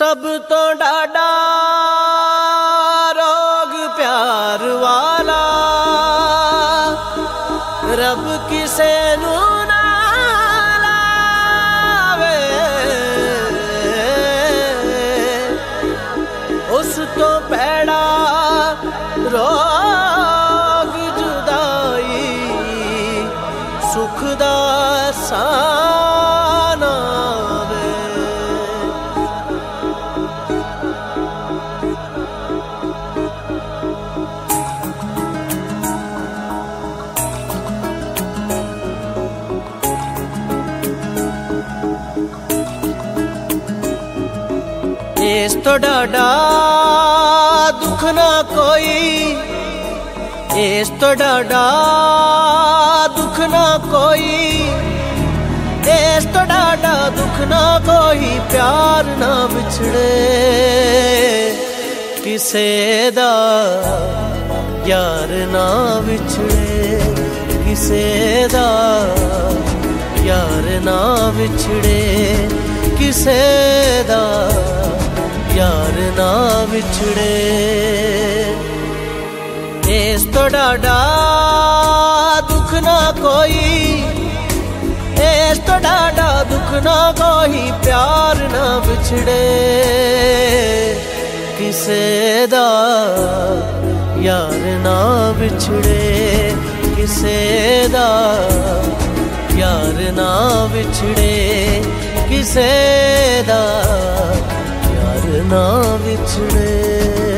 ਸਭ ਤੋਂ ਡਾਡਾ ਰੋਗ ਪਿਆਰ ਵਾਲਾ। ਰੱਬ ਕਿਸੇ ਨੂੰ ਨਾ ਲਾਵੇ। ਉਸ ਤੋਂ ਪੈੜਾ ਰੋਗ ਜੁਦਾਈ, ਸੁਖ ਦਾ ਸਾਨਾ ਇਸ ਤੋਂ ਡਾਡਾ ਦੁੱਖ ਨਾ ਕੋਈ। ਇਸ ਤੋਂ ਡਾਡਾ ਦੁੱਖ ਨਾ ਕੋਈ। ਇਸ ਤੋਂ ਡਾਡਾ ਦੁੱਖ ਨਾ ਕੋਈ, ਪਿਆਰ ਨਾ ਵਿਛੜੇ। ਕਿਸੇ ਦਾ ਯਾਰ ਨਾ ਵਿਛੜੇ। ਕਿਸੇ ਦਾ ਯਾਰ ਨਾ ਵਿਛੜੇ। ਕਿਸੇ ਦਾ ਯਾਰ ਨਾ ਵਿਛੜੇ। ਇਸ ਤੋਂ ਡਾਡਾ ਦੁੱਖ ਨਾ ਕੋਈ। ਇਸ ਤੋਂ ਡਾਡਾ ਦੁੱਖ ਨਾ ਕੋਈ, ਪਿਆਰ ਨਾ ਵਿਛੜੇ। ਕਿਸੇ ਦਾ ਯਾਰ ਨਾ ਵਿਛੜੇ। ਕਿਸੇ ਦਾ ਯਾਰ ਨਾ ਵਿਛੜੇ। ਕਿਸੇ ਦਾ ਨਾ ਵਿਛੜੇ।